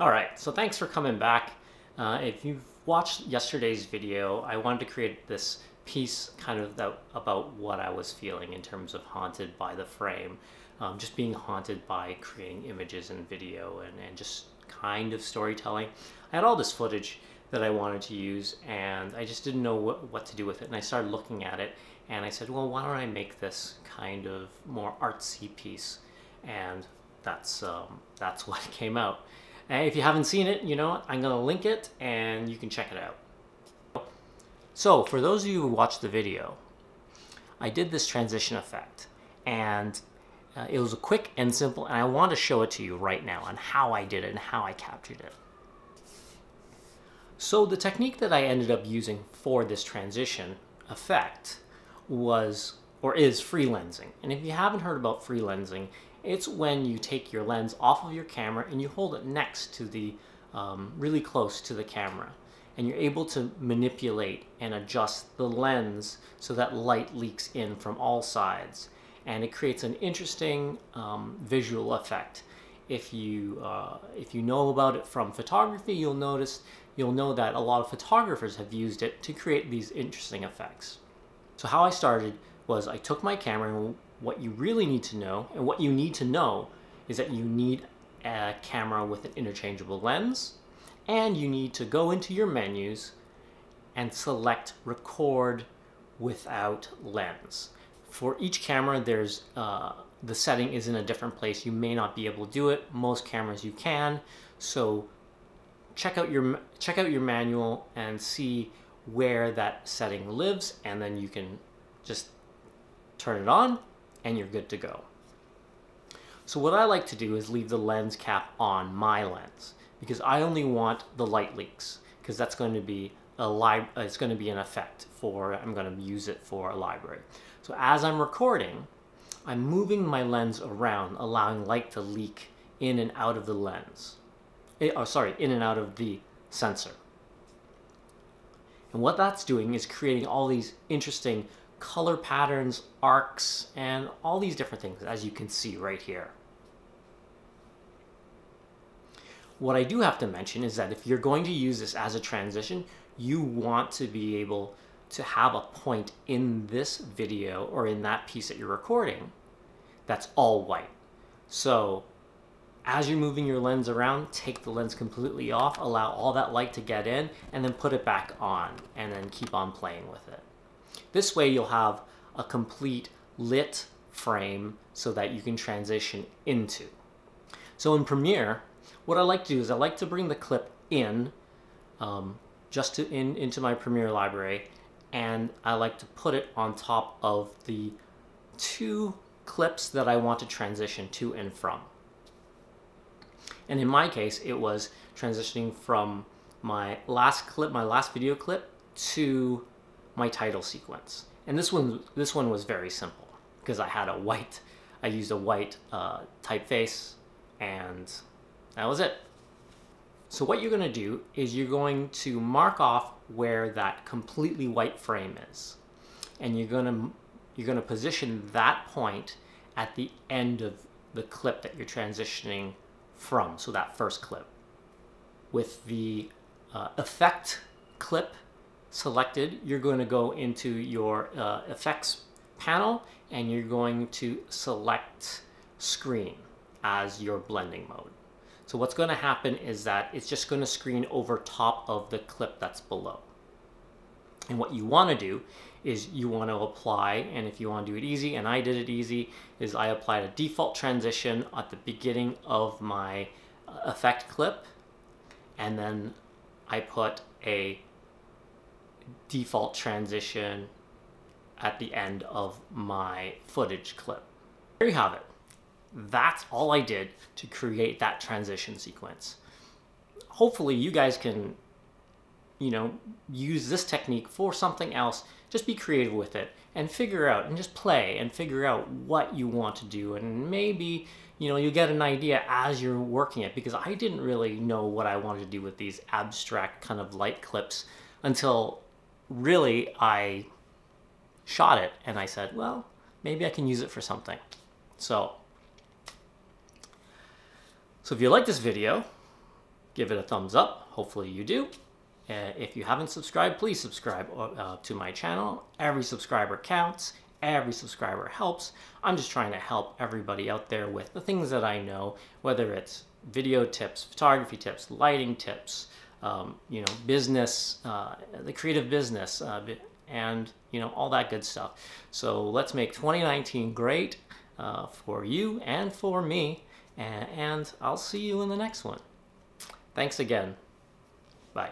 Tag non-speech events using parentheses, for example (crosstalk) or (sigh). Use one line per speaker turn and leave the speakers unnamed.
All right, so thanks for coming back. Uh, if you've watched yesterday's video, I wanted to create this piece kind of that, about what I was feeling in terms of haunted by the frame. Um, just being haunted by creating images and video and, and just kind of storytelling. I had all this footage that I wanted to use and I just didn't know what, what to do with it. And I started looking at it and I said, well, why don't I make this kind of more artsy piece? And that's, um, that's (laughs) what came out. If you haven't seen it, you know, I'm going to link it and you can check it out. So for those of you who watched the video, I did this transition effect and uh, it was a quick and simple and I want to show it to you right now on how I did it and how I captured it. So the technique that I ended up using for this transition effect was or is free lensing. And if you haven't heard about free lensing, it's when you take your lens off of your camera and you hold it next to the, um, really close to the camera. And you're able to manipulate and adjust the lens so that light leaks in from all sides. And it creates an interesting um, visual effect. If you, uh, if you know about it from photography, you'll notice you'll know that a lot of photographers have used it to create these interesting effects. So how I started was I took my camera and what you really need to know and what you need to know is that you need a camera with an interchangeable lens and you need to go into your menus and select record without lens. For each camera there's uh, the setting is in a different place. You may not be able to do it. Most cameras you can. So check out your check out your manual and see where that setting lives and then you can just turn it on and you're good to go. So what I like to do is leave the lens cap on my lens because I only want the light leaks because that's going to be a lib it's going to be an effect for I'm going to use it for a library. So as I'm recording, I'm moving my lens around allowing light to leak in and out of the lens. Eh, oh, sorry, in and out of the sensor. And what that's doing is creating all these interesting color patterns, arcs, and all these different things, as you can see right here. What I do have to mention is that if you're going to use this as a transition, you want to be able to have a point in this video or in that piece that you're recording that's all white. So as you're moving your lens around, take the lens completely off, allow all that light to get in, and then put it back on, and then keep on playing with it. This way you'll have a complete lit frame so that you can transition into. So in Premiere, what I like to do is I like to bring the clip in, um, just to in into my Premiere library, and I like to put it on top of the two clips that I want to transition to and from. And in my case, it was transitioning from my last clip, my last video clip, to my title sequence. And this one, this one was very simple because I had a white, I used a white uh, typeface and that was it. So what you're going to do is you're going to mark off where that completely white frame is. And you're going to you're going to position that point at the end of the clip that you're transitioning from, so that first clip. With the uh, effect clip selected, you're going to go into your uh, effects panel and you're going to select screen as your blending mode. So what's going to happen is that it's just going to screen over top of the clip that's below. And what you want to do is you want to apply, and if you want to do it easy, and I did it easy, is I applied a default transition at the beginning of my uh, effect clip, and then I put a default transition at the end of my footage clip. There you have it. That's all I did to create that transition sequence. Hopefully you guys can you know, use this technique for something else, just be creative with it and figure out and just play and figure out what you want to do. And maybe, you know, you get an idea as you're working it because I didn't really know what I wanted to do with these abstract kind of light clips until really I shot it and I said, well, maybe I can use it for something. So, so if you like this video, give it a thumbs up. Hopefully you do. Uh, if you haven't subscribed, please subscribe uh, to my channel. Every subscriber counts. Every subscriber helps. I'm just trying to help everybody out there with the things that I know, whether it's video tips, photography tips, lighting tips, um, you know, business, uh, the creative business, uh, and you know all that good stuff. So let's make 2019 great uh, for you and for me. And, and I'll see you in the next one. Thanks again. Bye.